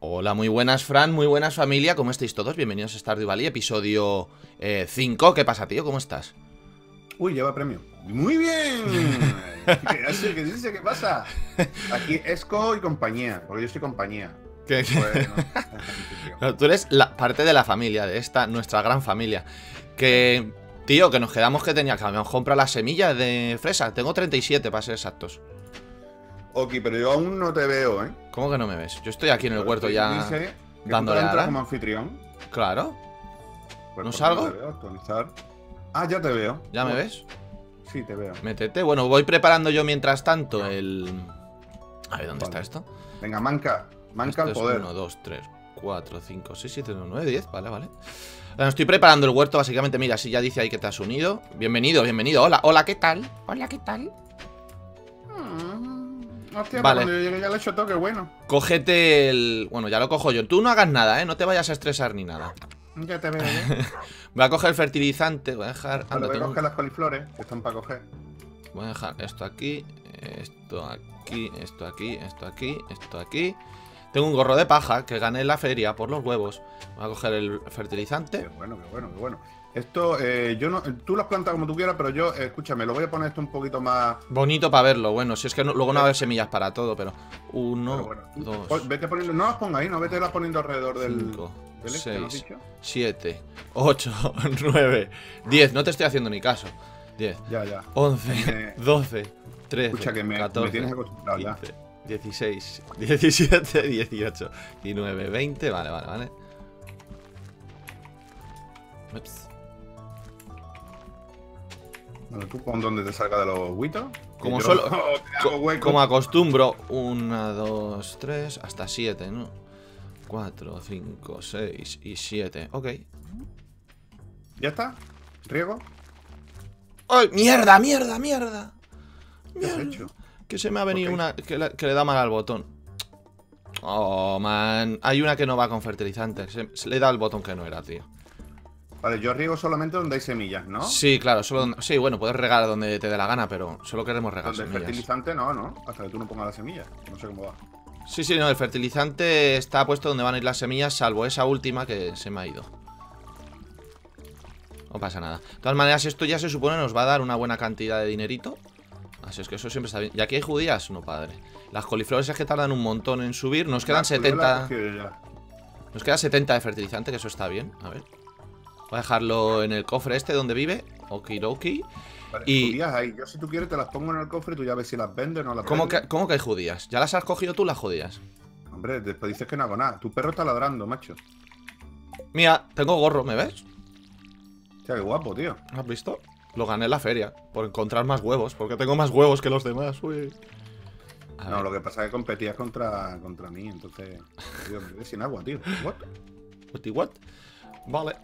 Hola, muy buenas, Fran, muy buenas, familia. ¿Cómo estáis todos? Bienvenidos a Stardew Valley, episodio 5. ¿Qué pasa, tío? ¿Cómo estás? Uy, lleva premio. ¡Muy bien! ¿Qué, ¿Qué dice? ¿Qué pasa? Aquí Esco y compañía, porque yo soy compañía. ¿Qué- qué? Bueno, No, tú eres la parte de la familia, de esta, nuestra gran familia. Que, tío, que nos quedamos que tenía que comprado las semillas de fresa. Tengo 37 para ser exactos. Ok, pero yo aún no te veo, ¿eh? ¿Cómo que no me ves? Yo estoy aquí en el huerto Dice ya. que tú dándole a- como anfitrión. Claro. Pues, ¿No ¿por qué salgo? te veo? Actualizar. Ah, ya te veo. ¿Ya me Oh, ves? Sí, te veo. Métete. Bueno, voy preparando yo mientras tanto el. A ver, ¿dónde Vale. está esto? Venga, manca. Manca Esto al poder. 1, 2, 3, 4, 5, 6, 7, 9, 10. Vale, vale. Bueno, estoy preparando el huerto, básicamente. Mira, si ya dice ahí que te has unido. Bienvenido, bienvenido. Hola, hola, ¿qué tal? Hola, ¿qué tal? Mm, Hostia, Vale. vale. cuando yo llegue he hecho todo, qué bueno. Cógete el. Bueno, ya lo cojo yo. Tú no hagas nada, ¿eh? No te vayas a estresar ni nada. Ya te veo, ¿eh? Voy a coger el fertilizante. Voy a dejar. Anda, voy a coger las coliflores, que están para coger. Voy a dejar esto aquí. Esto aquí. Esto aquí. Esto aquí. Esto aquí. Tengo un gorro de paja que gané en la feria por los huevos. Voy a coger el Qué fertilizante. bueno, qué bueno, qué bueno. Esto, eh, yo no, tú lo has plantado como tú quieras, pero yo, eh, escúchame, lo voy a poner esto un poquito más. Bonito para verlo. Bueno, si es que no- luego no va a haber semillas para todo, pero. Uno, pero bueno. Tú- dos. Vete poniendo, no las pongas ahí, no vete las poniendo alrededor del. 5, del este, ¿no has 6, dicho? 7, 8, 9, 10. No te estoy haciendo ni caso. 10, Ya, ya. 11, Me- 12, 13, Escucha que me, me 14, tienes acostumbrado ya. 15, 16, 17, 18, 19, 20. Vale, vale, vale. Ups. Bueno, tú pon donde te salga de los huitos. Como yo solo- Co- acostumbro, 1, 2, 3, hasta 7, ¿no? 4, 5, 6 y 7. Ok. ¿Ya está? ¿Riego? ¡Ay, mierda, mierda, mierda! ¿Qué has Mierda. hecho? Que se me ha venido una que le, que le da mal al botón. Oh, man. Hay una que no va con fertilizante. Se, se le da el botón que no era, tío. Vale, yo riego solamente donde hay semillas, ¿no? Sí, claro. Solo donde- sí, bueno, puedes regar donde te dé la gana, pero solo queremos regar Donde el semillas. fertilizante no, ¿no? Hasta que tú no pongas las semillas. No sé cómo va. Sí, sí, no. El fertilizante está puesto donde van a ir las semillas, salvo esa última que se me ha ido. No pasa nada. De todas maneras, esto ya se supone nos va a dar una buena cantidad de dinerito. Así es que eso siempre está bien. ¿Y aquí hay judías? No, padre. Las coliflores es que tardan un montón en subir. Nos quedan La- yo la he 70. cogido ya. Nos queda 70 de fertilizante, que eso está bien. A ver. Voy a dejarlo en el cofre este donde vive. Okidoki. Vale, Y- judías hay. Yo si tú quieres te las pongo en el cofre y tú ya ves si las vendes o no las ¿Cómo vendes. que, ¿Cómo que hay judías? ¿Ya las has cogido tú las judías? Hombre, después dices que no hago nada. Tu perro está ladrando, macho. Mira, tengo gorro, ¿me ves? Hostia, qué guapo, tío. ¿Has visto? Lo gané en la feria. Por encontrar más huevos. Porque tengo más huevos que los demás. Uy. A No, ver. lo que pasa es que competías contra, contra mí, entonces. Tío, me quedé sin agua, tío. What, what? Vale.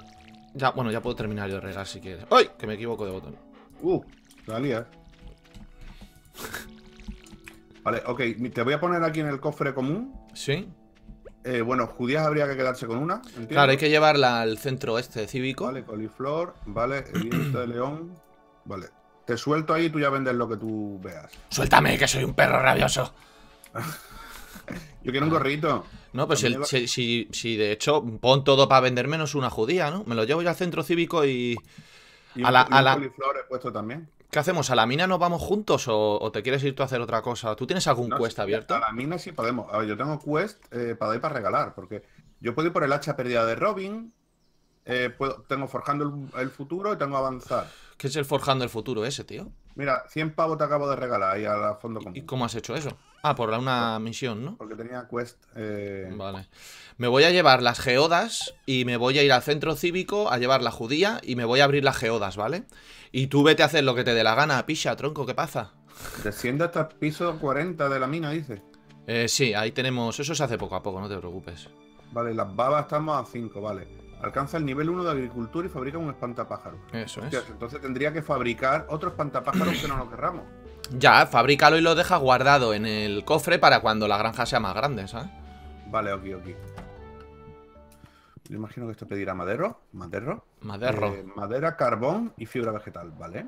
Ya, bueno, ya puedo terminar yo de regar si quieres. ¡Ay! Que me equivoco de botón. Uh, la lías. Vale, ok. Te voy a poner aquí en el cofre común. ¿Sí? Eh, bueno, judías habría que quedarse con una. ¿entiendes? Claro, hay que llevarla al centro este cívico. Vale, coliflor. Vale, el viento de león. Vale. Te suelto ahí y tú ya vendes lo que tú veas. ¡Suéltame, que soy un perro rabioso! Yo quiero un gorrito. No, pues si, si, si- si de hecho pon todo para vender menos una judía, ¿no? Me lo llevo yo al centro cívico y... Y A un, la- y a un la- he puesto también. ¿Qué hacemos? ¿A la mina nos vamos juntos o, o te quieres ir tú a hacer otra cosa? ¿Tú tienes algún No, quest sí, abierto? A la mina sí podemos. A ver, yo tengo quest eh, para dar y para regalar, porque yo puedo ir por el hacha perdida de Robin, eh, puedo- tengo forjando el, el futuro y tengo avanzar. ¿Qué es el forjando el futuro ese, tío? Mira, 100 pavos te acabo de regalar ahí a la fondo ¿Y común. cómo has hecho eso? Ah, por una misión, ¿no? Porque tenía quest. eh, Vale. Me voy a llevar las geodas y me voy a ir al centro cívico a llevar la judía y me voy a abrir las geodas, ¿vale? Y tú vete a hacer lo que te dé la gana, picha, tronco, ¿qué pasa? Desciende hasta el piso 40 de la mina, dice. Eh, sí, ahí tenemos... Eso se hace poco a poco, no te preocupes. Vale, las babas estamos a 5, vale. Alcanza el nivel 1 de agricultura y fabrica un espantapájaros. Eso es. Entonces tendría que fabricar otro espantapájaros que no lo querramos. Ya, fabrícalo y lo deja guardado en el cofre para cuando la granja sea más grande, ¿sabes? Vale, ok, ok. Yo imagino que esto pedirá madero. Madero. Maderro. Eh, madera, carbón y fibra vegetal, ¿vale?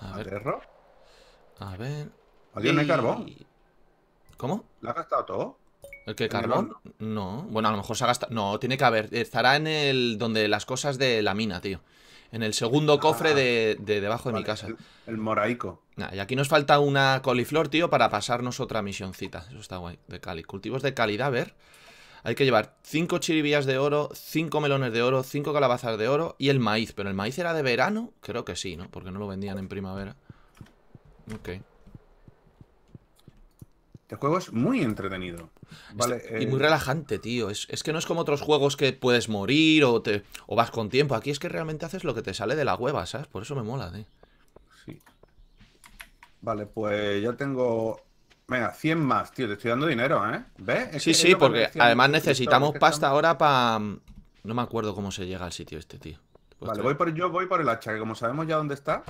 A ver, Madero. a ver. Adiós, no hay carbón. ¿Cómo? ¿Lo has gastado todo? ¿El que el carbón? No. Bueno, a lo mejor se ha gastado. No, tiene que haber. Estará en el. donde las cosas de la mina, tío. En el segundo cofre Ah. de, de debajo de mi casa. El, el moraico. Nah, y aquí nos falta una coliflor, tío, para pasarnos otra misioncita. Eso está guay. De Cali. Cultivos de calidad, a ver. Hay que llevar 5 chiribillas de oro, 5 melones de oro, 5 calabazas de oro y el maíz. Pero el maíz era de verano, creo que sí, ¿no? Porque no lo vendían en primavera. Ok. Este juego es muy entretenido. Vale, Y eh, muy relajante, tío. Es, es que no es como otros juegos que puedes morir o, te, o vas con tiempo. Aquí es que realmente haces lo que te sale de la hueva, ¿sabes? Por eso me mola, tío. sí. Vale, pues ya tengo. Venga, 100 más, tío. Te estoy dando dinero, ¿eh? ¿Ves? Es Sí, sí, porque además necesitamos pasta ahora para... No me acuerdo cómo se llega al sitio este, tío. ¿Te puedes Vale, creer? voy por, yo voy por el hacha, que como sabemos ya dónde está,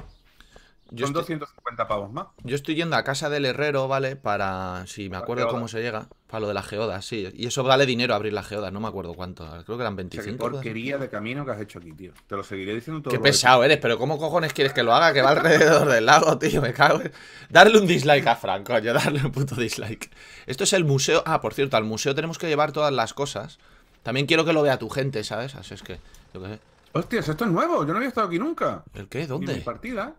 Yo son estoy, 250 pavos más. yo estoy yendo a casa del herrero, ¿vale? Para... Si me acuerdo cómo se llega. Para lo de las geodas, sí. Y eso vale dinero abrir las geodas. No me acuerdo cuánto. Creo que eran O sea, qué 25. ¿puede ser? porquería de camino que has hecho aquí, tío. Te lo seguiré diciendo todo Qué pesado eres, pero ¿cómo cojones quieres que lo haga? Que va alrededor del lago, tío, me cago en... Darle un dislike a Frank, coño, darle un puto dislike. Esto es el museo... Ah, por cierto, al museo tenemos que llevar todas las cosas. También quiero que lo vea tu gente, ¿sabes? Así es que... Yo qué sé. Hostias, esto es nuevo. Yo no había estado aquí nunca. ¿El qué? Ni en mi ¿Dónde? partida.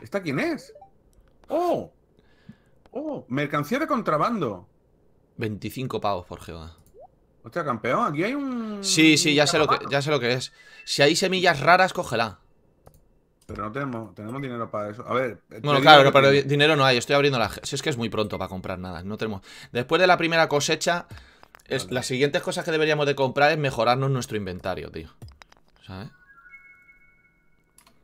¿Esta quién es? ¡Oh! ¡Oh! Mercancía de contrabando. 25 pavos por geoda. Hostia, campeón, aquí hay un. Sí, sí, ya sé lo que, ya sé lo que es. Si hay semillas raras, cógela. Pero no tenemos, tenemos dinero para eso. A ver. Bueno, claro, pero dinero no hay. Estoy abriendo la... Si es que es muy pronto para comprar nada. No tenemos... Después de la primera cosecha, es... Vale. las siguientes cosas que deberíamos de comprar es mejorarnos nuestro inventario, tío. ¿Sabes?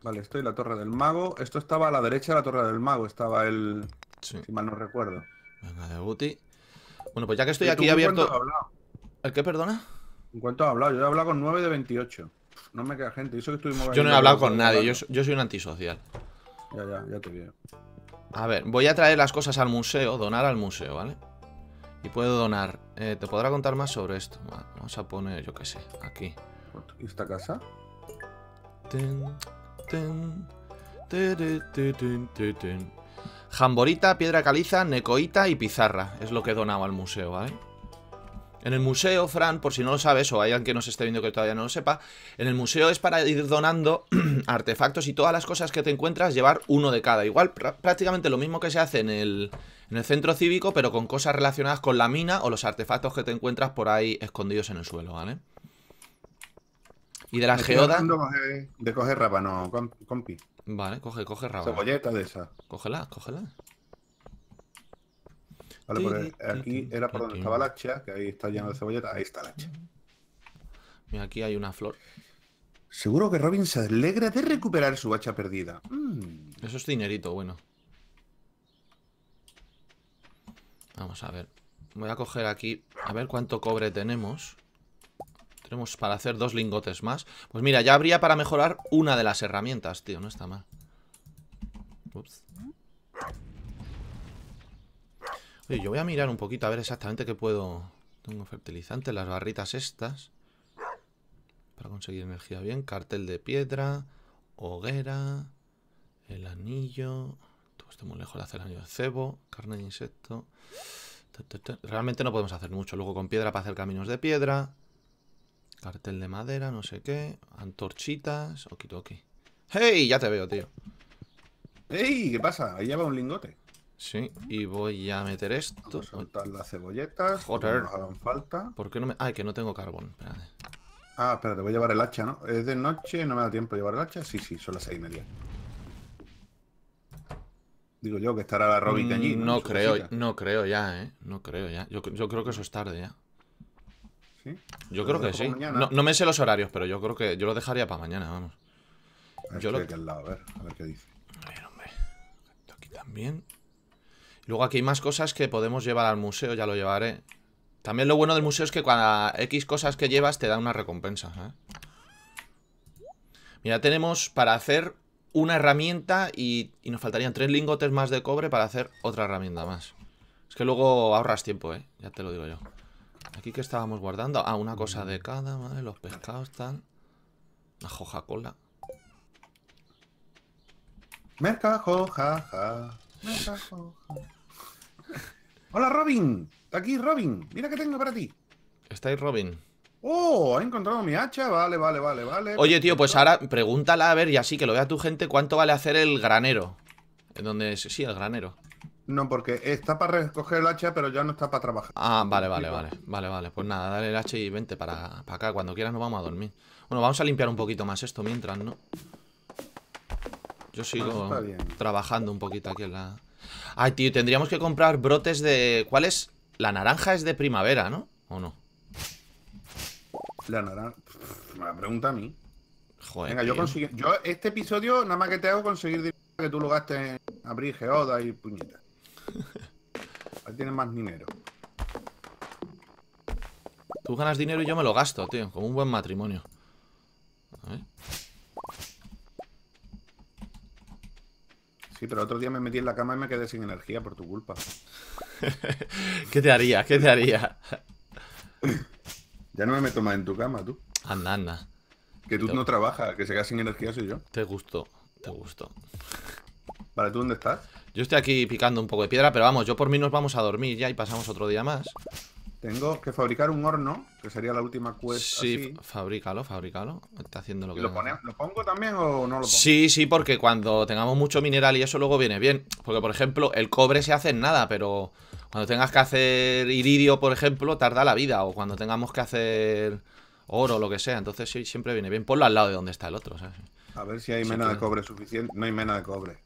Vale, estoy en la Torre del Mago. Esto estaba a la derecha de la Torre del Mago. Estaba el. Sí. Si mal no recuerdo. Venga, de booty. Bueno, pues ya que estoy ¿Y tú aquí abierto. ¿El qué, perdona? ¿En cuánto has hablado? Yo he hablado con 9 de 28. No me queda gente. Eso que estuvimos Yo no he hablado con nadie, yo, yo soy un antisocial. Ya, ya, ya te veo. A ver, voy a traer las cosas al museo, donar al museo, ¿vale? Y puedo donar. eh, ¿Te podrá contar más sobre esto? Va, vamos a poner, yo qué sé, aquí. ¿Y esta casa? Tin, Jamborita, piedra caliza, necoita y pizarra. Es lo que he donado al museo, ¿vale? En el museo, Fran, por si no lo sabes, o hay alguien que nos esté viendo que todavía no lo sepa, en el museo es para ir donando artefactos y todas las cosas que te encuentras, llevar uno de cada. Igual, prá- prácticamente lo mismo que se hace en el, en el centro cívico, pero con cosas relacionadas con la mina o los artefactos que te encuentras por ahí escondidos en el suelo, ¿vale? Y de las Me hablando de coger- De coger rábano, com- compi. Vale, coge, coge raba. Cebolleta de esa. Cógela, cógela. Vale, porque aquí era por donde estaba la hacha, que ahí está lleno de cebolleta. Ahí está la hacha. Mira, aquí hay una flor. Seguro que Robin se alegra de recuperar su hacha perdida. Mm. Eso es dinerito, bueno. Vamos a ver. Voy a coger aquí, a ver cuánto cobre tenemos. Tenemos para hacer dos lingotes más. Pues mira, ya habría para mejorar una de las herramientas, tío. No está mal. Ups. Oye, yo voy a mirar un poquito a ver exactamente qué puedo... Tengo fertilizante, las barritas estas. Para conseguir energía bien. Cartel de piedra. Hoguera. El anillo. Todo esto muy lejos de hacer el anillo de cebo. Carne de insecto. Realmente no podemos hacer mucho. Luego con piedra para hacer caminos de piedra. Cartel de madera, no sé qué. Antorchitas. Okidoki. ¡Hey! Ya te veo, tío. ¡Ey! ¿Qué pasa? Ahí lleva un lingote. Sí, y voy a meter esto. Vamos a soltar las cebolletas. Joder. No nos hagan falta. ¿Por qué no me.? Ay, que no tengo carbón. Espérate. Ah, espérate, voy a llevar el hacha, ¿no? Es de noche, no me da tiempo de llevar el hacha. Sí, sí, son las seis y media. Digo yo que estará la Robin allí. Mm, No En su creo, no creo ya, ¿eh? No creo ya. Yo, yo creo que eso es tarde ya. ¿Sí? Yo creo que sí. No, no me sé los horarios, pero yo creo que yo lo dejaría para mañana, vamos. Estoy Yo lo- aquí al lado, a ver, a ver qué dice. A ver, hombre. Esto aquí también. Luego aquí hay más cosas que podemos llevar al museo, ya lo llevaré. También lo bueno del museo es que cada X cosas que llevas te da una recompensa, ¿eh? Mira, tenemos para hacer una herramienta y, y nos faltarían tres lingotes más de cobre para hacer otra herramienta más. Es que luego ahorras tiempo, ¿eh? Ya te lo digo yo. Aquí que estábamos guardando. Ah, una cosa de cada, ¿vale? Los pescados, tal. Una Coca-Cola. Mercajo, jaja. Mercajo, ja. Hola, Robin. Aquí, Robin. Mira que tengo para ti. Está ahí Robin. Oh, ha encontrado mi hacha. Vale, vale, vale, vale. Oye, tío, pues ahora pregúntala a ver, y así que lo vea tu gente, ¿cuánto vale hacer el granero? En donde sí, el granero. No, porque está para recoger el hacha, pero ya no está para trabajar. Ah, vale, vale, vale. Vale, vale. Pues nada, dale el H y vente para, para acá. Cuando quieras nos vamos a dormir. Bueno, vamos a limpiar un poquito más esto mientras, ¿no? Yo sigo trabajando un poquito aquí en la... Ay, tío, tendríamos que comprar brotes de... ¿Cuál es? La naranja es de primavera, ¿no? ¿O no? La naranja. Me la pregunta a mí. Joder, Venga, yo consigo. Yo, este episodio, nada más que te hago conseguir que tú lo gastes en abrir geoda y puñetas. Ahí tienes más dinero. Tú ganas dinero y yo me lo gasto, tío. Como un buen matrimonio. A ver. Sí, pero otro día me metí en la cama y me quedé sin energía por tu culpa. ¿Qué te haría? ¿Qué te haría? Ya no me meto más en tu cama, tú. Anda, anda. Que tú no trabajas, que se queda sin energía soy yo. Te gustó. Te gustó. Vale, ¿tú dónde estás? Yo estoy aquí picando un poco de piedra, pero vamos, yo por mí nos vamos a dormir ya y pasamos otro día más. Tengo que fabricar un horno, que sería la última quest Sí, así. fabrícalo, fabrícalo. Está haciendo lo ¿Y que... lo, pone- ¿Lo pongo también o no lo pongo? Sí, sí, porque cuando tengamos mucho mineral y eso luego viene bien. Porque, por ejemplo, el cobre se hace en nada, pero cuando tengas que hacer iridio, por ejemplo, tarda la vida. O cuando tengamos que hacer oro o lo que sea. Entonces sí, siempre viene bien. Ponlo al lado de donde está el otro, ¿sabes? A ver si hay mena de cobre suficiente. No hay mena de cobre.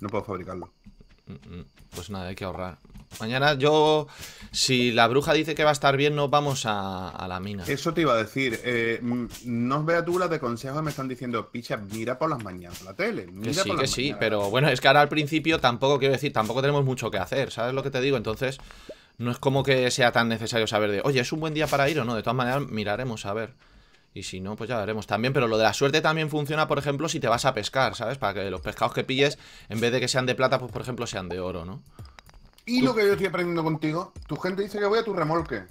No puedo fabricarlo. Mm, mm, Pues nada, hay que ahorrar. Mañana yo, si la bruja dice que va a estar bien, nos vamos a, a la mina. Eso te iba a decir. Eh, mm, no os vea tú las de consejos me están diciendo, picha, mira por las mañanas la tele. Mira Que sí, por que sí, mañanas". pero bueno, es que ahora al principio tampoco quiero decir, tampoco tenemos mucho que hacer, ¿sabes lo que te digo? Entonces, no es como que sea tan necesario saber de, oye, ¿es un buen día para ir o no? De todas maneras, miraremos a ver. Y si no, pues ya veremos también. Pero lo de la suerte también funciona, por ejemplo, si te vas a pescar, ¿sabes? Para que los pescados que pilles, en vez de que sean de plata, pues por ejemplo, sean de oro, ¿no? Y lo que yo estoy aprendiendo contigo, tu gente dice que voy a tu remolque.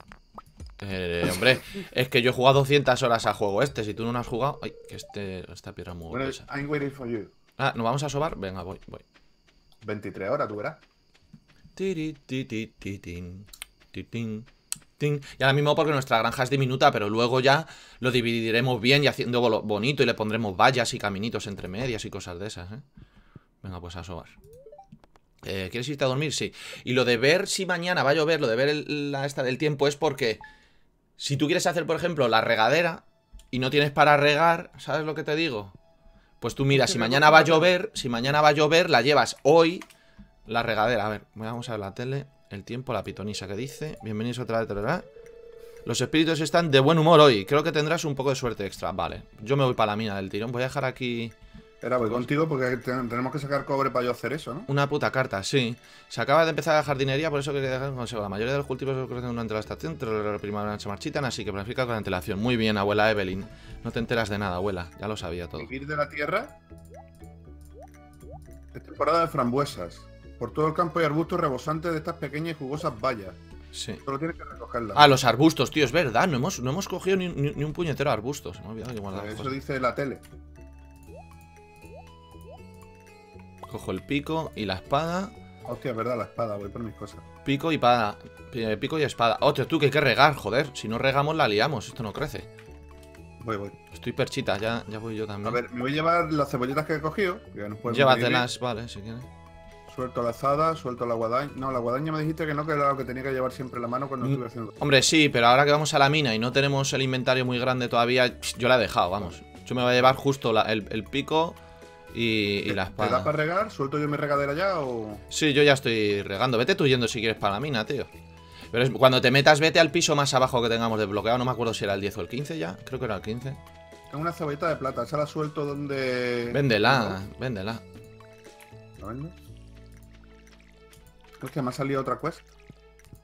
Eh, hombre, es que yo he jugado 200 horas a juego este. Si tú no lo has jugado. Ay, que este, esta piedra es muy Bueno. I'm waiting for you. Ah, ¿nos vamos a sobar? Venga, voy, voy. 23 horas, tú verás. Tiri, ti, ti, Y ahora mismo porque nuestra granja es diminuta, pero luego ya lo dividiremos bien y haciendo bonito y le pondremos vallas y caminitos entre medias y cosas de esas, ¿eh? Venga, pues a sobar. Eh, ¿Quieres irte a dormir? Sí. Y lo de ver si mañana va a llover, lo de ver el- la esta del tiempo es porque si tú quieres hacer, por ejemplo, la regadera y no tienes para regar, ¿sabes lo que te digo? Pues tú mira, si mañana va a llover, si mañana va a llover, la llevas hoy la regadera. A ver, vamos a ver la tele, el tiempo, la pitonisa que dice. Bienvenidos otra vez, ¿verdad? Los espíritus están de buen humor hoy. Creo que tendrás un poco de suerte extra. Vale, yo me voy para la mina del tirón. Voy a dejar aquí Espera, voy contigo porque te- tenemos que sacar cobre para yo hacer eso, ¿no? una puta carta, sí. Se acaba de empezar la jardinería, por eso quería dejar un consejo. La mayoría de los cultivos se crecen durante la estación, pero la primavera se marchitan, así que planifica con antelación. Muy bien, abuela Evelyn. No te enteras de nada, abuela. Ya lo sabía todo. Vivir de la tierra. Es temporada de frambuesas. Por todo el campo hay arbustos rebosantes de estas pequeñas y jugosas bayas. Sí. Solo tienes que recogerlas. Ah, los arbustos, tío, es verdad. No hemos, no hemos cogido ni, ni- ni un puñetero arbusto. Se me olvidado que guardaba Eso cosas. dice la tele. Cojo el pico y la espada. Hostia, es verdad, la espada, voy por mis cosas. Pico y pada. Pi- Pico y espada. Tío, tú que hay que regar, joder. Si no regamos, la liamos. Esto no crece. Voy, voy. Estoy perchita, ya, ya voy yo también. A ver, me voy a llevar las cebolletas que he cogido. Que Llévatelas, vale, si quieres. Suelto la azada, suelto la guadaña. No, la guadaña me dijiste que no, que era lo que tenía que llevar siempre la mano cuando Mm. estuve haciendo. Hombre, sí, pero ahora que vamos a la mina y no tenemos el inventario muy grande todavía, yo la he dejado, vamos. Yo me voy a llevar justo la- el, el pico y, y la ¿Te da espada. para regar? ¿Suelto yo mi regadera ya o.? Sí, yo ya estoy regando. Vete tú yendo si quieres para la mina, tío. Pero es- cuando te metas, vete al piso más abajo que tengamos desbloqueado. No me acuerdo si era el 10 o el 15 ya. Creo que era el 15. Tengo una cebolleta de plata, esa la suelto donde. Véndela, véndela. ¿La vendo? Es que me ha salido otra quest.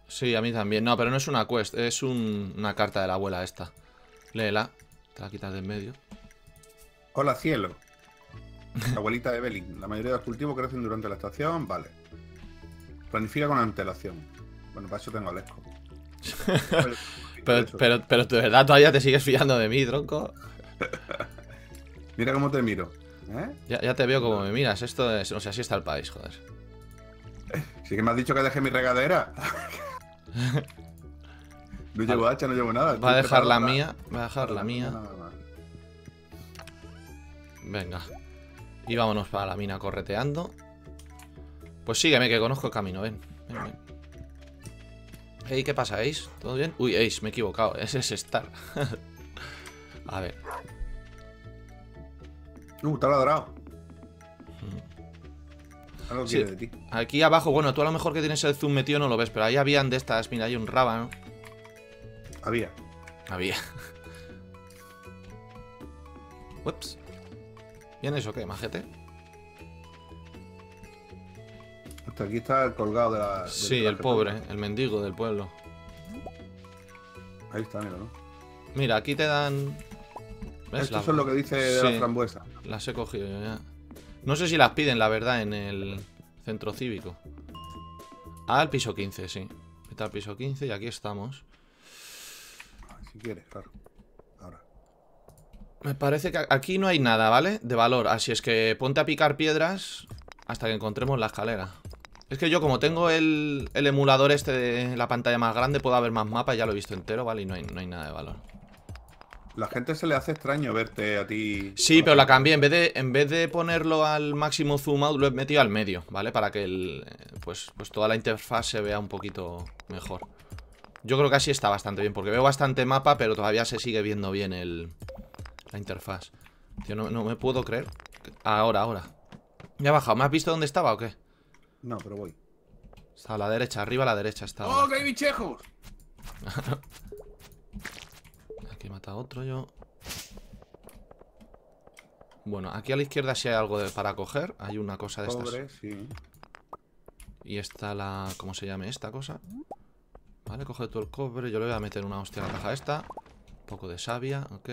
Sí, a mí también. No, pero no es una quest, es un- una carta de la abuela esta. Léela. Te la quitas de en medio. Hola, cielo. Abuelita de Evelyn. La mayoría de los cultivos crecen durante la estación. Vale. Planifica con antelación. Bueno, para eso tengo al esco. Pero, pero, pero de verdad todavía te sigues fiando de mí, tronco. Mira cómo te miro. ¿Eh? Ya, ya te veo como me miras. Esto es. O sea, así está el país, joder. Sí que me has dicho que deje mi regadera. No llevo hacha, no llevo nada. Va a dejar la mía. Va a dejar la mía. Venga. Y vámonos para la mina correteando. Pues sígueme, que conozco el camino, ven. ven, ven. Hey, ¿qué pasa, Ace? ¿Todo bien? Uy, Ace, me he equivocado. Ese es Star. a ver. Uh, ha ladrado. Algo. Sí. quiere de ti. Aquí abajo, bueno, tú a lo mejor que tienes el zoom metido no lo ves, pero ahí habían de estas. Mira, hay un rábano. Había. Había. Ups. ¿Vienes o qué, majete? Hasta aquí está el colgado de la. Sí, el pobre, el mendigo del pueblo. Ahí está, mira, ¿no? Mira, aquí te dan. ¿Ves? Esto La- es lo que dice de Sí. la frambuesa. Las he cogido yo ya. No sé si las piden, la verdad, en el centro cívico. Al piso 15, sí. Vete al piso 15 y aquí estamos. Si quieres, claro. Ahora. Me parece que aquí no hay nada, ¿vale? De valor. Así es que ponte a picar piedras hasta que encontremos la escalera. Es que yo como tengo el, el emulador este de la pantalla más grande, puedo ver más mapas, ya lo he visto entero, ¿vale? Y no hay, no hay nada de valor. La gente se le hace extraño verte a ti. Sí, pero la cambié. En vez de, en vez de ponerlo al máximo zoom out, lo he metido al medio, ¿vale? Para que el, pues, pues toda la interfaz se vea un poquito mejor. Yo creo que así está bastante bien, porque veo bastante mapa, pero todavía se sigue viendo bien el, la interfaz. Tío, no, no me puedo creer. Ahora, ahora. Me ha bajado. ¿Me has visto dónde estaba o qué? No, pero voy. Estaba a la derecha, arriba a la derecha estaba. ¡Oh, que hay bichejos! Aquí mata a otro yo. Bueno, aquí a la izquierda sí hay algo de- para coger. Hay una cosa de estas. Pobre, sí. Y está la... ¿Cómo se llame esta cosa? Vale, coge todo el cobre. Yo le voy a meter una hostia a la caja esta. Un poco de savia, ok.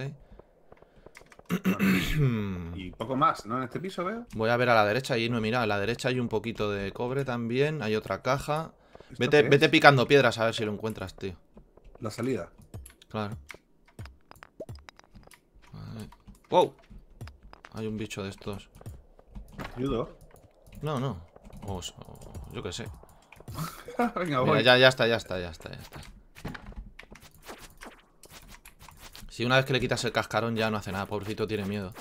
Y poco más, ¿no? En este piso veo. Voy a ver a la derecha, ahí no he mirado. A la derecha hay un poquito de cobre también. Hay otra caja. ¿Esto Vete, vete picando piedras a ver si lo encuentras, tío. La salida. Claro. ¡Wow! Hay un bicho de estos. ¿Ayudo? No, no. O, o- yo qué sé. Venga, Mira, voy. ya, ya está, ya está, ya está, ya está. Si una vez que le quitas el cascarón ya no hace nada, pobrecito tiene miedo.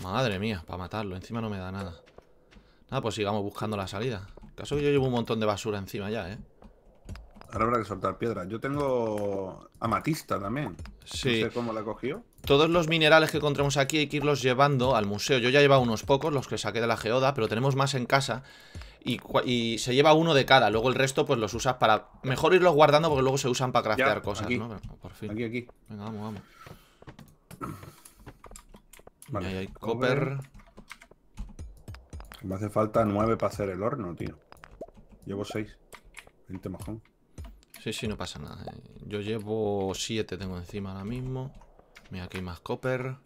Madre mía, para matarlo, encima no me da nada. Nada, pues sigamos buscando la salida. Caso que yo llevo un montón de basura encima ya, ¿eh? Ahora habrá que soltar piedra. Yo tengo amatista también. Sí. No sé cómo la cogió. Todos los minerales que encontremos aquí hay que irlos llevando al museo. Yo ya llevo unos pocos, los que saqué de la geoda, pero tenemos más en casa. Y, se lleva uno de cada. Luego el resto, pues los usas para. Mejor irlos guardando porque luego se usan para craftear Ya, cosas, aquí. ¿no? Pero, por fin. Aquí, aquí. Venga, vamos, vamos. Vale, Y ahí hay copper. Me hace falta nueve para hacer el horno, tío. Llevo seis. 20 mojón. Sí, sí, no pasa nada. Yo llevo siete, tengo encima ahora mismo. Mira, aquí hay más copper.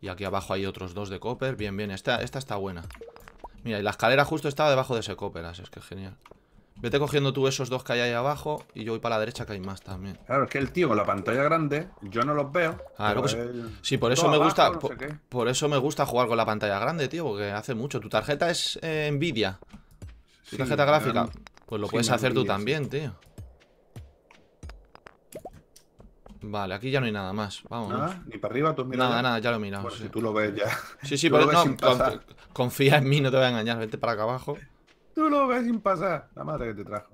Y aquí abajo hay otros dos de copper. Bien, bien, esta, esta está buena. Mira, y la escalera justo estaba debajo de ese copper, así es que genial. Vete cogiendo tú esos dos que hay ahí abajo y yo voy para la derecha que hay más también. Claro, es que el tío con la pantalla grande, yo no los veo. Claro, pero pues, Sí, por eso todo me abajo, gusta. no po- sé qué. por, eso me gusta jugar con la pantalla grande, tío, porque hace mucho. ¿Tu tarjeta es eh, Nvidia? ¿Tu Sí, tarjeta gráfica? Pues lo sí, puedes hacer tú sí. también, tío. Vale, aquí ya no hay nada más. Vámonos. Nada, ni para arriba, tú mira. Nada, ya. nada, ya lo he mirado. Bueno, sí. si tú lo ves ya. Sí, sí, pero no, con- confía en mí, no te voy a engañar. Vete para acá abajo. Tú lo ves sin pasar. La madre que te trajo.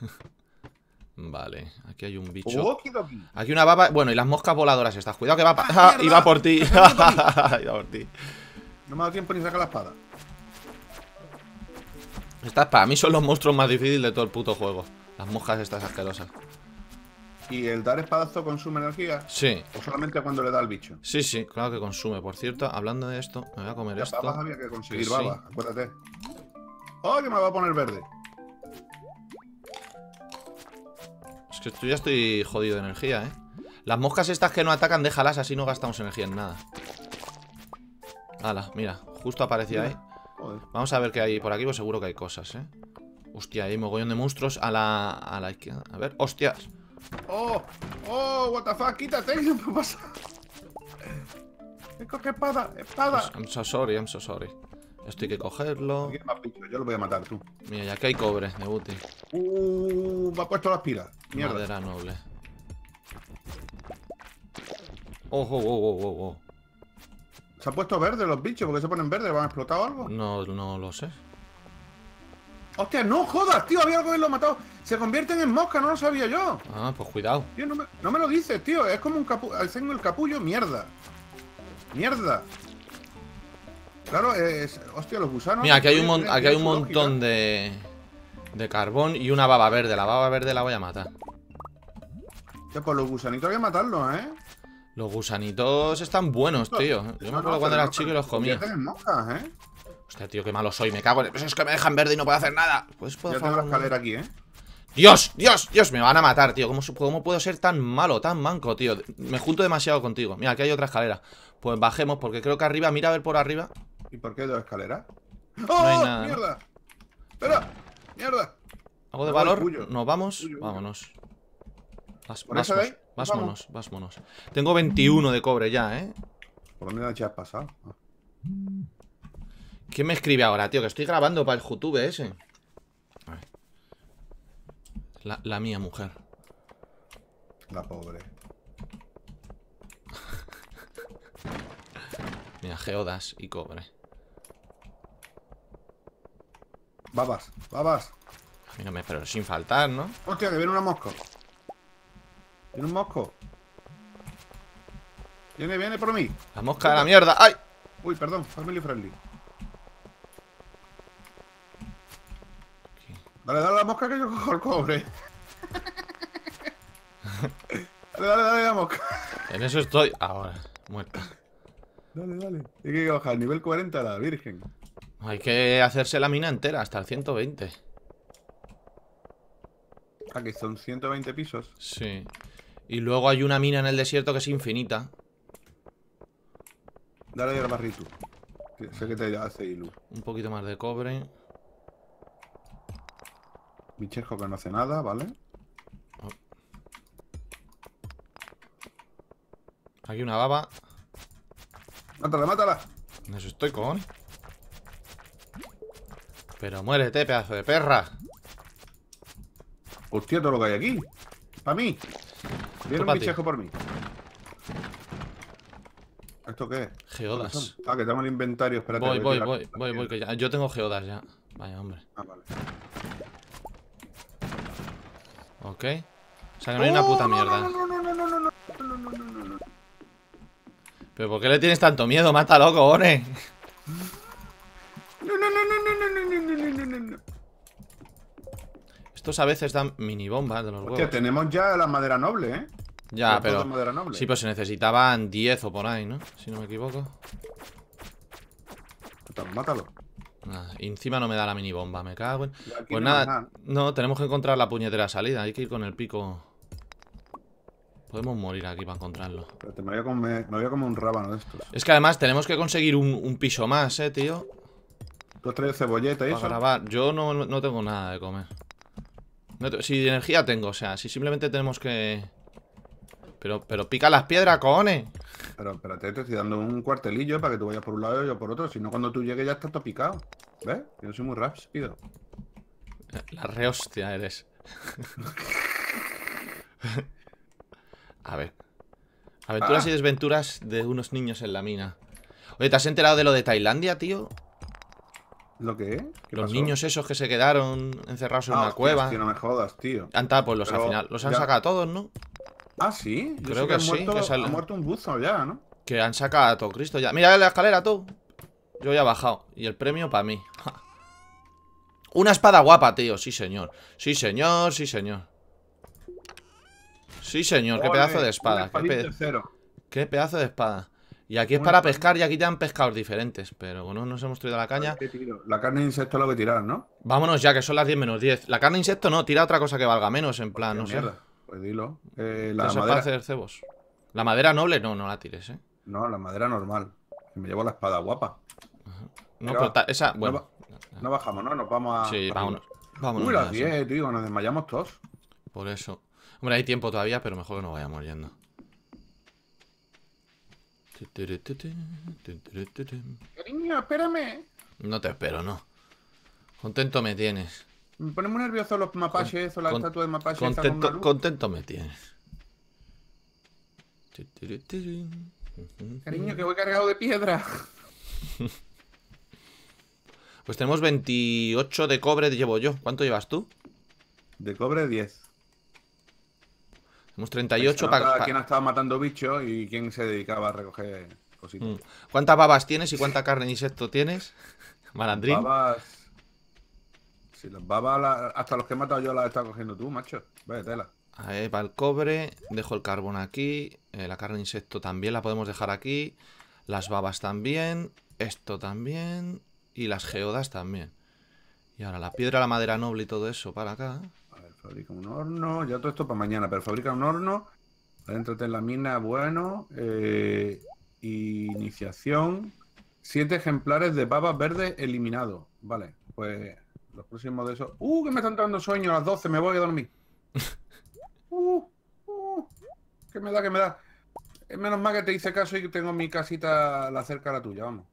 Vale, aquí hay un bicho. Okidoki. Aquí una baba. Bueno, y las moscas voladoras estas. Cuidado que va ¡Ah, mierda! Iba por ti. Iba por ti. No me ha dado tiempo ni sacar la espada. Estas para mí son los monstruos más difíciles de todo el puto juego. Las moscas estas asquerosas. ¿Y el dar espadazo consume energía? Sí, ¿O solamente cuando le da al bicho? sí, sí, claro que consume. Por cierto, hablando de esto, me voy a comer Las babas esto. había que conseguir Que sí. babas, acuérdate. ¡Oh, que me va a poner verde! Es que yo ya estoy jodido de energía, ¿eh? Las moscas estas que no atacan, déjalas, así no gastamos energía en nada. Hala, mira, justo aparecía ahí. Joder. Vamos a ver qué hay por aquí, pues seguro que hay cosas, ¿eh? Hostia, hay mogollón de monstruos a la, a la izquierda. A ver, hostias. ¡Oh! ¡Oh! ¡What the fuck! ¡Quítate! ¿Qué me pasa? ¡Eh, ¡Coge espada! ¡Espada! I'm so sorry, I'm so sorry. Esto hay que cogerlo. Yo lo voy a matar, tú. Mira, ya que hay cobre de útil. Uh, me ha puesto las pilas. Mierda. Madera noble. Ojo, oh, oh, oh, oh. ¿Se han puesto verdes los bichos? ¿Por qué se ponen verdes? ¿Van a explotar o algo? No, no lo sé. Hostia, no jodas, tío. Había algo que lo ha matado. Se convierten en mosca, no lo sabía yo. Ah, pues cuidado. Tío, no me, no me lo dices, tío. Es como un capullo. Tengo el capullo, mierda. Mierda. Claro, es. Hostia, los gusanos. Mira, aquí hay un, mon- aquí hay un montón de. De carbón y una baba verde. La baba verde la voy a matar. Tío, pues los gusanitos hay que matarlos, ¿eh? Los gusanitos están buenos, tío. Yo me acuerdo cuando era chico y los se comía. convierten en moscas, ¿eh? Hostia, tío, qué malo soy. Me cago en. Pues es que me dejan verde y no puedo hacer nada. Pues por Ya tengo la escalera aquí, ¿eh? Dios, Dios, Dios, me van a matar, tío. ¿Cómo, su- ¿Cómo puedo ser tan malo, tan manco, tío? Me junto demasiado contigo. Mira, aquí hay otra escalera. Pues bajemos, porque creo que arriba, mira a ver por arriba. ¿Y por qué dos escaleras? ¡Oh! hay nada, ¿no? ¡Mierda! ¡Espera! ¡Mierda! Algo de valor. Nos vamos. Vámonos. Vámonos, Nos vámonos, vámonos. Tengo 21 de cobre ya, ¿eh? ¿Por dónde ya has pasado? Ah. ¿Quién me escribe ahora, tío? Que estoy grabando para el YouTube ese. A ver. La, la mía mujer. La pobre. Mira, geodas y cobre. Babas, babas. Mírame, pero sin faltar, ¿no? Hostia, que viene una mosca. Viene un mosco. Viene, viene por mí. La mosca de la mierda. ¡Ay! Uy, perdón, family friendly. Dale, dale a la mosca que yo cojo el cobre. dale, dale, dale a la mosca. En eso estoy. Ahora, muerta. Dale, dale. Hay que bajar al nivel 40 la virgen. Hay que hacerse la mina entera hasta el 120. Ah, que son 120 pisos. Sí. Y luego hay una mina en el desierto que es infinita. Dale al barrito. Que Sé que te hace ilu. Un poquito más de cobre. Bichejo que no hace nada, ¿vale? Aquí una baba. Mátala, mátala. En eso estoy con. Pero muérete, pedazo de perra. Hostia, todo lo que hay aquí. Para mí. Viene un bichejo por mí. ¿Esto qué es? Geodas. Ah, que tengo el inventario. Espérate. Voy, voy, voy, voy, voy, que ya. Yo tengo geodas ya. Vaya, hombre. Ah, vale. Ok. O sea que no hay una puta Oh, mierda. No, no, no, no, no, no, no, no, no, no, no, no. ¿Pero por qué le tienes tanto miedo? Mátalo, cojones. No, no, no, no, no, no, no, no, no, no, no, no. Estos a veces dan mini bombas de los Hostia, huevos. tenemos ya la madera noble, ¿eh? Ya, pero. de madera noble. Sí, pues se necesitaban 10 o por ahí, ¿no? Si no me equivoco. Mátalo. Nada, y encima no me da la mini bomba, me cago en. Pues nada, no, tenemos que encontrar la puñetera salida. Hay que ir con el pico. Podemos morir aquí para encontrarlo. Espérate, me voy a comer, me voy a comer un rábano de estos. Es que además tenemos que conseguir un, un piso más, eh, tío. ¿Tú has traído cebolleta y Para eso? grabar. Yo no, no tengo nada de comer. No te- si energía tengo, o sea, si simplemente tenemos que. Pero, pero pica las piedras, cojones. Pero espérate, te estoy dando un cuartelillo para que tú vayas por un lado y yo por otro. Si no, cuando tú llegues ya estás todo picado. ¿Ves? Yo soy muy rápido. La re hostia eres. A ver. Aventuras Ah. y desventuras de unos niños en la mina. Oye, ¿te has enterado de lo de Tailandia, tío? ¿Lo que es? ¿Qué Los pasó? niños esos que se quedaron encerrados en Ah, una hostias, cueva. tío, no me jodas, tío. Han ta- pues los al final. Los han ya- sacado todos, ¿no? Ah, sí. Yo Creo que han sí, muerto, que ha muerto un buzo ya, ¿no? Que han sacado a todo Cristo ya. Mira la escalera, tú. Yo ya he bajado. Y el premio para mí. Una espada guapa, tío. Sí, señor. Sí, señor, sí, señor. Sí, señor. Qué pedazo de espada. Qué, pe- qué pedazo de espada. Y aquí es para pescar y aquí te dan pescados diferentes. Pero bueno, nos hemos traído la caña. La carne de insecto es lo que tirar, ¿no? Vámonos ya, que son las 10 menos 10. La carne de insecto no, tira otra cosa que valga menos, en plan, no sé. Pues dilo. Eh, La Eso es para madera. hacer cebos. La madera noble, no, no la tires, eh. No, la madera normal. Me llevo la espada guapa. No, Pero esa, no bueno. No bajamos, ¿no? Nos vamos a. Sí, vámonos. Vámonos. Uy, las ya, sí. 10, tío. Nos desmayamos todos. Por eso. Hombre, hay tiempo todavía, pero mejor que no vayamos yendo. Cariño, espérame. No te espero, no. Contento me tienes. Me ponen muy nervioso los mapaches o la con- estatua de mapache Contento, contento me tienes. Cariño, que voy cargado de piedra. Pues tenemos 28 de cobre, llevo yo. ¿Cuánto llevas tú? De cobre 10. Tenemos Se 38 nota para... quién ha estado matando bichos y quién se dedicaba a recoger cositas. Mm. ¿Cuántas babas tienes y cuánta carne de insecto tienes? Malandrín. Babas. Si las babas, la- hasta los que he matado yo las estado cogiendo tú, macho. Vaya tela. Ahí va el cobre. Dejo el carbón aquí. eh, la carne de insecto también la podemos dejar aquí. Las babas también. Esto también. Y las geodas también. Y ahora la piedra, la madera noble y todo eso para acá. A ver, fabrica un horno. Ya todo esto para mañana, pero fabrica un horno. Adéntrate en la mina, bueno. eh, iniciación. Siete ejemplares de babas verdes eliminados. Vale, pues los próximos de esos. ¡Uh! Que me están dando sueño a las 12, me voy a dormir. ¡Uh! ¡Uh! ¿Qué me da? ¿Qué me da? Es menos mal que te hice caso y que tengo mi casita la cerca a la tuya, vamos.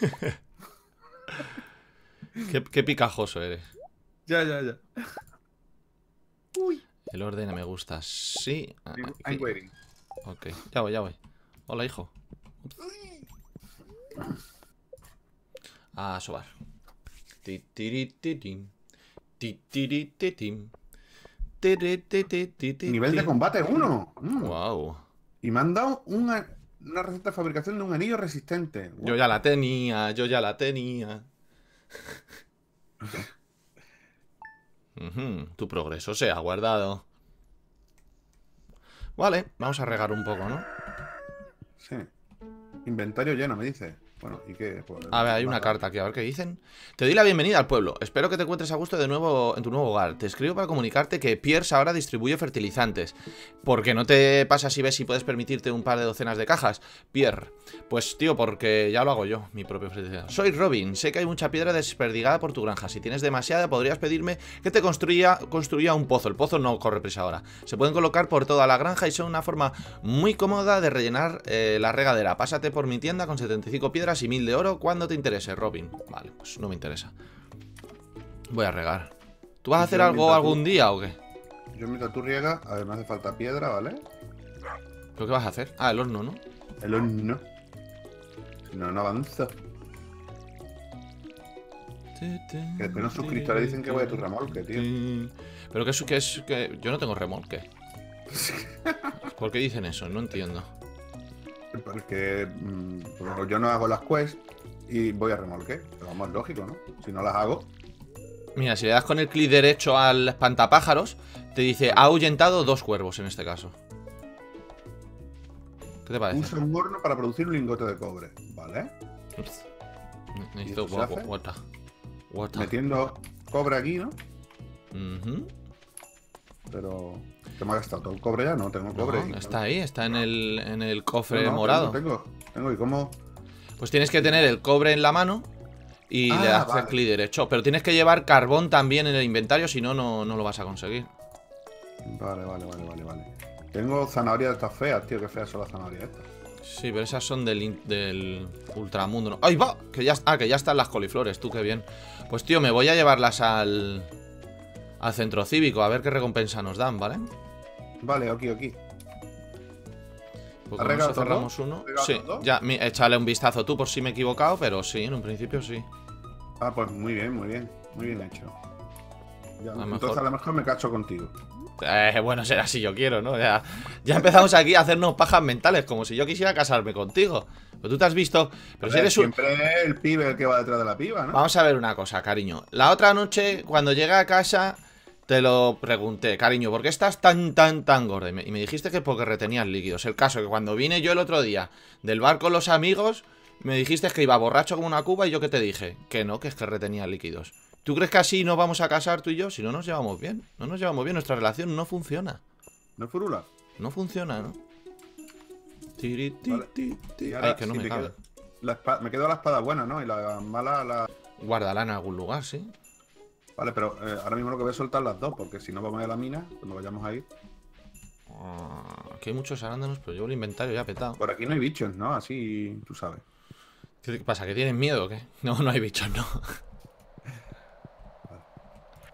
Qué, qué picajoso eres. Ya, ya, ya. El orden me gusta. Sí. Ah, I'm waiting. Ok, ya voy, ya voy. Hola, hijo. A sobar. Nivel de combate 1. Wow. Y me han dado una, una receta de fabricación de un anillo resistente. Yo ya la tenía, yo ya la tenía. Tu progreso se ha guardado. Vale, vamos a regar un poco, ¿no? Sí. Inventario lleno, me dice. Bueno, ¿y qué? Pues, A ver, hay una carta aquí, a ver qué dicen. Te doy la bienvenida al pueblo. Espero que te encuentres a gusto de nuevo en tu nuevo hogar. Te escribo para comunicarte que Pierce ahora distribuye fertilizantes. ¿Por qué no te pasas y ves si puedes permitirte un par de docenas de cajas? Pierre. Pues tío, porque ya lo hago yo, mi propio fertilizante. Soy Robin. Sé que hay mucha piedra desperdigada por tu granja. Si tienes demasiada, podrías pedirme que te construya, construya un pozo. El pozo no corre prisa ahora. Se pueden colocar por toda la granja y son una forma muy cómoda de rellenar eh, la regadera. Pásate por mi tienda con 75 piedras y 1000 de oro cuando te interese, Robin. Vale, pues no me interesa. Voy a regar. ¿Tú vas a hacer algo tú- algún día o qué? Yo mientras tú riegas, a ver, me hace falta piedra, ¿vale? ¿Pero qué vas a hacer? Ah, el horno, ¿no? El horno. Si no, no avanza. Que después los suscriptores dicen que voy a tu remolque, tío. Pero que es que es que yo no tengo remolque. ¿Por qué dicen eso? No entiendo. Porque mm, pues yo no hago las quests y voy a remolque. Pero vamos, es lógico, ¿no? Si no las hago, Mira, si le das con el clic derecho al espantapájaros, te dice ha ahuyentado dos cuervos en este caso. ¿Qué te parece? usa un horno para producir un lingote de cobre, ¿vale? Necesito. Water. Metiendo cobre aquí, ¿no? Ujú. Pero. ¿Qué me ha gastado? ¿Todo el cobre ya? No, tengo cobre. está ahí, está en el, en el cofre No, no, morado. Tengo, tengo, tengo. ¿Y cómo? Pues tienes que tener el cobre en la mano y Ah, le das vale. el clic derecho. Pero tienes que llevar carbón también en el inventario, si no, no lo vas a conseguir. Vale, vale, vale, vale, vale. Tengo zanahorias de estas feas, tío. Qué feas son las zanahorias estas. Sí, pero esas son del, del ultramundo. ¿no? ¡Ay, va! Que ya, ah, que ya están las coliflores, tú, qué bien. Pues, tío, me voy a llevarlas al, al centro cívico, a ver qué recompensa nos dan, ¿vale? Vale, aquí, aquí. Porque ¿Has con regado eso todo? cerramos uno. ¿Has regado Sí, todo? ya, échale un vistazo tú por si me he equivocado, pero sí, en un principio sí. Ah, pues muy bien, muy bien. Muy bien hecho. Ya, A entonces mejor. a lo mejor me cacho contigo. Eh, bueno, será si yo quiero, ¿no? Ya, ya empezamos aquí a hacernos pajas mentales, como si yo quisiera casarme contigo. Pero tú te has visto. Pero si eres un. Siempre el pibe el que va detrás de la piba, ¿no? Vamos a ver una cosa, cariño. La otra noche, cuando llegué a casa, te lo pregunté, cariño, ¿por qué estás tan, tan, tan gordo? Y me, y me dijiste que porque retenías líquidos. El caso que cuando vine yo el otro día del bar con los amigos, me dijiste que iba borracho como una cuba y yo que te dije, que no, que es que retenía líquidos. ¿Tú crees que así nos vamos a casar tú y yo? Si no nos llevamos bien. No nos llevamos bien, nuestra relación no funciona. ¿No es furula? No funciona, ¿no? Tiri, ti, Vale. ti, ti. Y ahora, Ay, que no si me cabe. quedo- la espa- me quedo la espada buena, ¿no? Y la mala, la. Guárdala en algún lugar, sí. Vale, pero eh, ahora mismo lo que voy a soltar las dos, porque si no vamos a la mina, cuando vayamos ahí. Ah, aquí hay muchos arándanos, pero yo el inventario ya petado. Por aquí no hay bichos, ¿no? Así, tú sabes. ¿Qué pasa? ¿Que tienen miedo o qué? No, no hay bichos, no.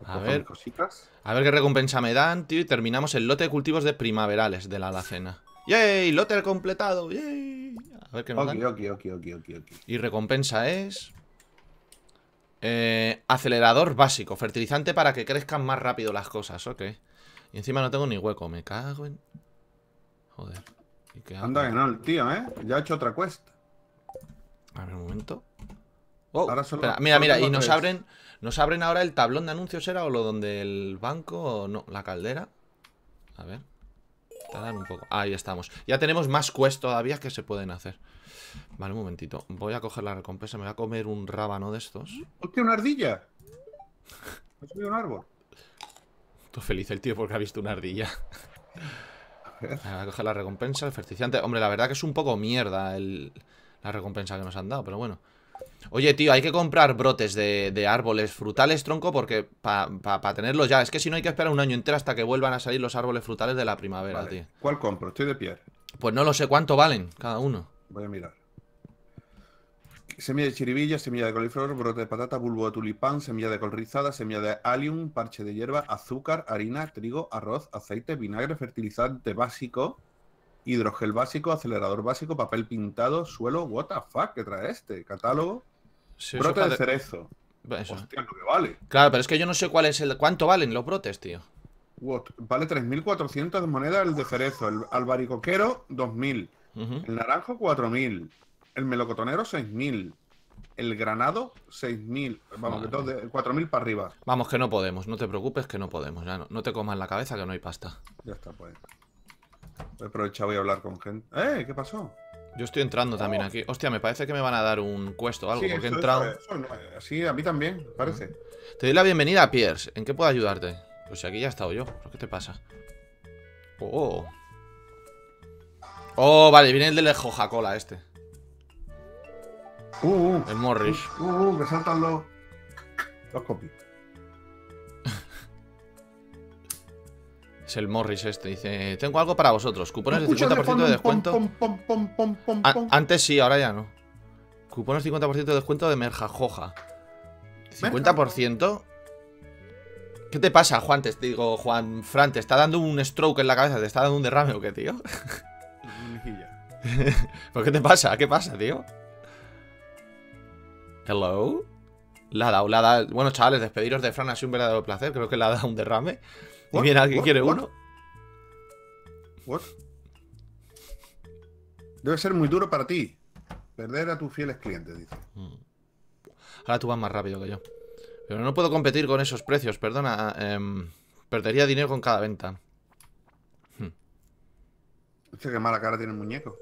A ver. cositas. A ver qué recompensa me dan, tío. Y terminamos el lote de cultivos de primaverales de la alacena. ¡Yay! Lote completado. ¡Yay! A ver qué nos Ok, dan. ok, ok, ok, ok, ok. Y recompensa es... eh, acelerador básico. Fertilizante para que crezcan más rápido las cosas. Ok. Y encima no tengo ni hueco. Me cago en... Joder. ¿Y qué hago? Anda que no, el tío, ¿eh? Ya ha hecho otra quest. A ver, un momento. Oh, Ahora solo- espera, mira, solo mira, y nos tres. abren, nos abren ahora el tablón de anuncios, ¿era? O lo donde el banco, o no, la caldera. A ver. Tardan un poco. Ahí estamos. Ya tenemos más quests todavía que se pueden hacer. Vale, un momentito. Voy a coger la recompensa. Me voy a comer un rábano de estos. ¡Hostia, una ardilla! ¿Ha subido un árbol? Estoy feliz el tío porque ha visto una ardilla. A ver. Voy a coger la recompensa, el fertilizante. Hombre, la verdad que es un poco mierda el- la recompensa que nos han dado, pero bueno. Oye, tío, hay que comprar brotes de, de árboles frutales, tronco, porque para tenerlos ya. Es que si no hay que esperar un año entero hasta que vuelvan a salir los árboles frutales de la primavera, Vale. tío. ¿Cuál compro? Estoy de pie. Pues no lo sé cuánto valen cada uno. Voy a mirar. Semilla de chiribilla, semilla de coliflor, brote de patata, bulbo de tulipán, semilla de col rizada, semilla de allium, parche de hierba, azúcar, harina, trigo, arroz, aceite, vinagre, fertilizante básico, hidrogel básico, acelerador básico, papel pintado, suelo. ¿What the fuck? ¿Qué trae este? Catálogo. Sí, brote de cerezo. eso. Hostia, lo que vale. Claro, pero es que yo no sé cuál es el. ¿Cuánto valen los brotes, tío? What? Vale 3.400 de moneda el de cerezo. El albaricoquero, 2.000. Ujú. El naranjo, 4.000. El melocotonero, 6.000. El granado, 6.000. Vamos, que todo de 4.000 para arriba. Vamos, que no podemos. No te preocupes, que no podemos. Ya no, no te comas la cabeza que no hay pasta. Ya está, pues. Voy a aprovechar, voy a hablar con gente. ¡Eh! ¿Qué pasó? Yo estoy entrando también aquí. Hostia, me parece que me van a dar un cuesto o algo, Sí, porque he entrado. eso, eh, sí, a mí también, parece. Te doy la bienvenida a Pierce. ¿En qué puedo ayudarte? Pues si aquí ya he estado yo. ¿Pero qué te pasa? Oh. Oh, vale, viene el de Coca-Cola este. Uh, uh, El Morris. uh, uh, que saltan los. Los copies. Es el Morris este. Dice, tengo algo para vosotros. Cupones de Escucha 50% fondo de descuento. antes sí, ahora ya no. Cupones 50% de descuento de Merjajoja. 50%. ¿Qué te pasa, Juan? Te digo, Juan Fran, ¿te está dando un stroke en la cabeza? ¿Te está dando un derrame o qué, tío? ¿Pero qué te pasa? ¿Qué pasa, tío? Hello. Le ha dado, le ha dado. Bueno, chavales, despediros de Fran ha sido un verdadero placer. Creo que le ha dado un derrame. Y mira, ¿alguien quiere What? uno? What? Debe ser muy duro para ti. Perder a tus fieles clientes, dice. Ahora tú vas más rápido que yo. Pero no puedo competir con esos precios, perdona. em, perdería dinero con cada venta. Dice que mala cara tiene el muñeco.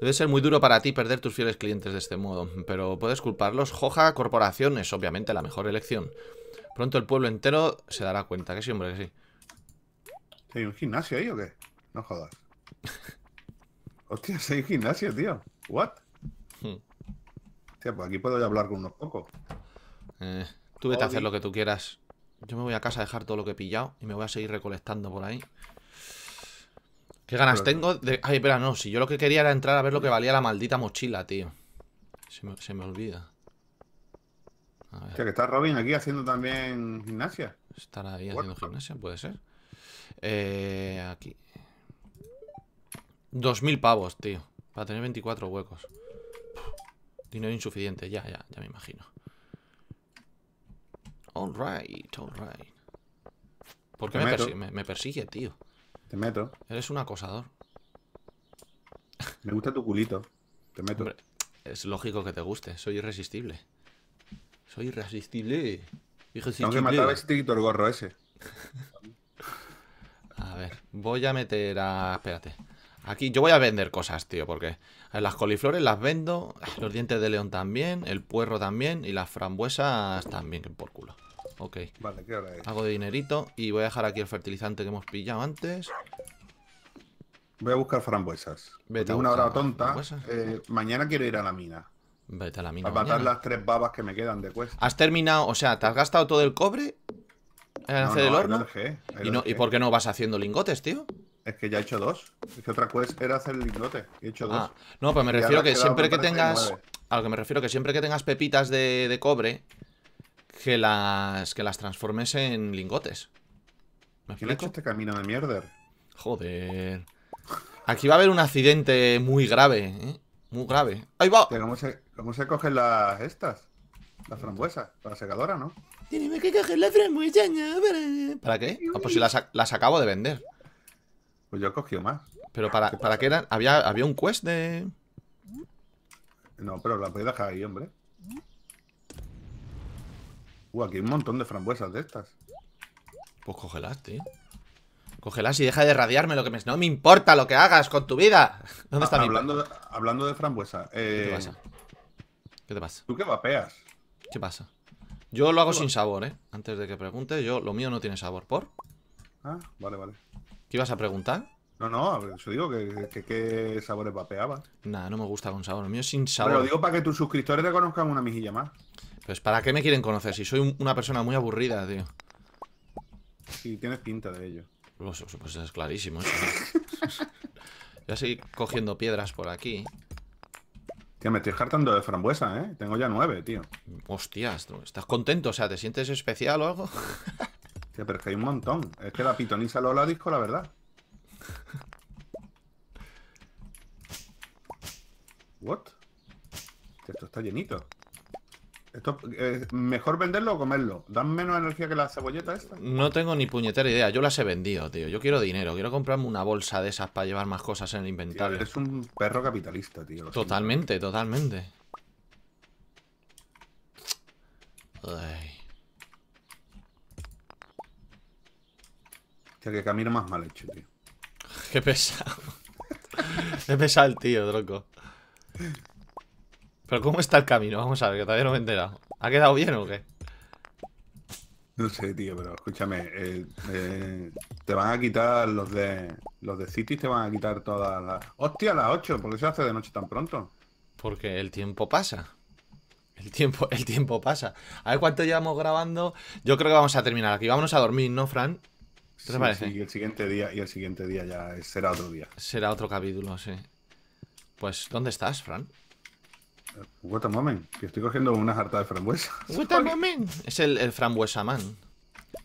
Debe ser muy duro para ti perder tus fieles clientes de este modo, pero puedes culparlos. Joja Corporación es obviamente la mejor elección. Pronto el pueblo entero se dará cuenta, que sí, hombre, que sí. ¿Hay un gimnasio ahí o qué? No jodas. Hostia, hay un gimnasio, tío. ¿What? Hmm. Hostia, pues aquí puedo ya hablar con unos pocos. Eh, tú vete a hacer lo que tú quieras. Yo me voy a casa a dejar todo lo que he pillado y me voy a seguir recolectando por ahí. ¿Qué ganas Pero- tengo de...? Ay, espera, no, si yo lo que quería era entrar a ver lo que valía la maldita mochila, tío. Se me, se me olvida. A ver, Hostia, que está Robin aquí haciendo también gimnasia. ¿estar ahí haciendo gimnasia? Puede ser. Eh, aquí. 2.000 pavos, tío. Para tener 24 huecos. Dinero insuficiente, ya, ya, ya me imagino. Alright, alright. ¿Por qué me, persigue, tío? Te meto. Eres un acosador. Me gusta tu culito. Te meto. Hombre, es lógico que te guste. Soy irresistible. Soy irresistible. Tengo que Irresistible. matar a el gorro ese. A ver, voy a meter a... Espérate. Aquí, yo voy a vender cosas, tío, porque las coliflores las vendo, los dientes de león también, el puerro también y las frambuesas también, que por culo. Ok, Vale, ¿qué hora es? hago de dinerito y voy a dejar aquí el fertilizante que hemos pillado antes. Voy a buscar frambuesas. Vete a una hora tonta. eh, mañana quiero ir a la mina. Vete a la mina A matar las tres babas que me quedan de cuesta. ¿Has terminado, o sea, te has gastado todo el cobre en No, hacer el no, horno? dejé, ¿Y, lo no, ¿Y dejé. por qué no vas haciendo lingotes, tío? Es que ya he hecho dos. Es que otra quest era hacer el lingote. He hecho dos. Ah, no, pues me Y refiero que siempre que tengas. A lo que me refiero que siempre que tengas pepitas de, de cobre, que las, que las transformes en lingotes. ¿Me ¿Quién ha hecho este camino de mierda? Joder. Aquí va a haber un accidente muy grave, ¿eh? Muy grave. ¡Ahí va! ¿Cómo se, ¿Cómo se cogen las estas? Las frambuesas. Para la secadora, ¿no? Tenemos que coger la frambuesa, ¿no? ¿Para, ¿Para qué? Ah, pues si las, las acabo de vender. Pues yo he cogido más. Pero para, ¿para qué eran? ¿Había, había un quest de. No, pero la podéis dejar ahí, hombre. Uh, aquí hay un montón de frambuesas de estas. Pues cógelas, tío. Cógelas y deja de radiarme lo que me. No me importa lo que hagas con tu vida. ¿Dónde está Ah, mi. hablando, de, hablando de frambuesa. ¿Qué eh, te pasa? ¿Qué te pasa? ¿Tú qué vapeas? ¿Qué pasa? Yo lo hago sin sabor, ¿eh? Antes de que pregunte, yo lo mío no tiene sabor. ¿Por? Ah, vale, vale. ¿Qué ibas a preguntar? No, no, a eso digo que, que- qué sabores vapeabas. Nah, no me gusta con sabor. El mío es sin Pero sabor. lo digo para que tus suscriptores te conozcan una mijilla más. Pues ¿para qué me quieren conocer? Si soy un- una persona muy aburrida, tío. Y tienes pinta de ello. Pues, pues es clarísimo. eso. Yo así cogiendo piedras por aquí. Tío, me estoy hartando de frambuesa, ¿eh? Tengo ya nueve, tío. Hostias, ¿tú ¿estás contento? O sea, ¿te sientes especial o algo? Tío, pero es que hay un montón. Es que la pitonisa Lola disco, la verdad. What? Esto está llenito. Esto es mejor venderlo o comerlo. Dan menos energía que la cebolleta esta. No tengo ni puñetera idea. Yo las he vendido, tío. Yo quiero dinero. Quiero comprarme una bolsa de esas para llevar más cosas en el inventario. eres un perro capitalista, tío. Totalmente, totalmente. Ay. Tío, que camino más mal hecho, tío. Qué pesado. Qué pesado el tío, tronco. Pero ¿cómo está el camino? Vamos a ver, que todavía no me he enterado. ¿Ha quedado bien o qué? No sé, tío, pero escúchame. eh, eh, te van a quitar los de. Los de Cities te van a quitar todas las. ¡Hostia, las 8! ¿Por qué se hace de noche tan pronto? Porque el tiempo pasa. El tiempo, el tiempo pasa. A ver cuánto llevamos grabando. Yo creo que vamos a terminar aquí. Vámonos a dormir, ¿no, Fran? ¿Qué te Sí, parece? sí, y el siguiente día, y el siguiente día ya será otro día. Será otro capítulo, sí. Pues, ¿dónde estás, Fran? What a moment, que estoy cogiendo unas hartas de frambuesa. Es el, el frambuesaman.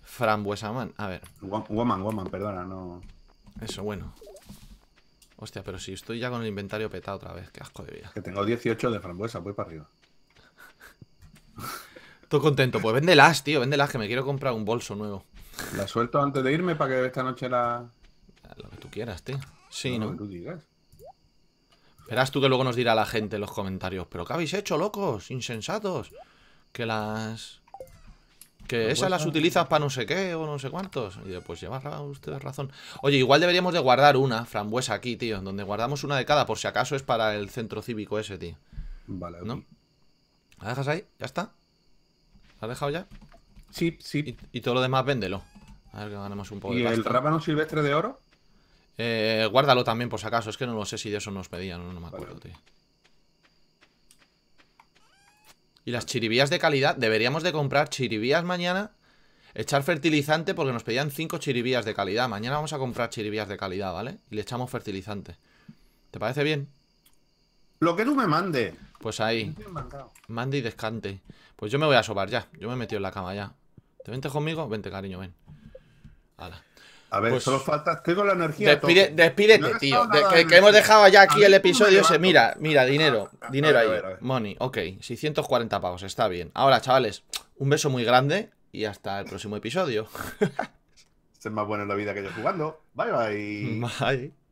Frambuesaman. A ver, Wo- Woman, woman, perdona, no. eso, bueno. Hostia, pero si estoy ya con el inventario petado otra vez. Qué asco de vida. Que tengo 18 de frambuesa, voy para arriba. Estoy contento. Pues véndelas, tío. Véndelas, que me quiero comprar un bolso nuevo. La suelto antes de irme para que esta noche la. Lo que tú quieras, tío. Sí, Lo ¿no? que tú digas. Verás tú que luego nos dirá la gente en los comentarios. ¿Pero qué habéis hecho, locos? Insensatos. Que las... Que esas las utilizas para no sé qué o no sé cuántos. Y pues lleva ustedes razón. Oye, igual deberíamos de guardar una frambuesa aquí, tío. Donde guardamos una de cada por si acaso es para el centro cívico ese, tío. Vale, ¿No? ¿La dejas ahí? ¿Ya está? ¿La has dejado ya? Sí, sí. Y, y todo lo demás véndelo. A ver que ganemos un poco ¿Y de el rábano silvestre de oro? Eh, guárdalo también por si acaso. Es que no lo sé si de eso nos pedían. No, no me acuerdo, Vale. tío. Y las chiribías de calidad. Deberíamos de comprar chiribías mañana. Echar fertilizante porque nos pedían 5 chiribías de calidad. Mañana vamos a comprar chiribías de calidad, ¿vale? Y le echamos fertilizante. ¿Te parece bien? Lo que tú me mandes. Pues ahí. Mande y descante. Pues yo me voy a sobar ya. Yo me he metido en la cama ya. ¿Te vente conmigo? Vente, cariño, ven. Hala. A ver, Pues- solo falta. Estoy con la energía. a Despide- despídete, No tío. De- que, hemos dejado ya aquí A el ver, ¿cómo me episodio ese. Mira, mira, dinero. A- a- Dinero a ahí. ver, a ver. Money, ok. 640 pavos, está bien. Ahora, chavales, un beso muy grande y hasta el próximo episodio. Ser más bueno en la vida que yo jugando. Bye bye. Bye.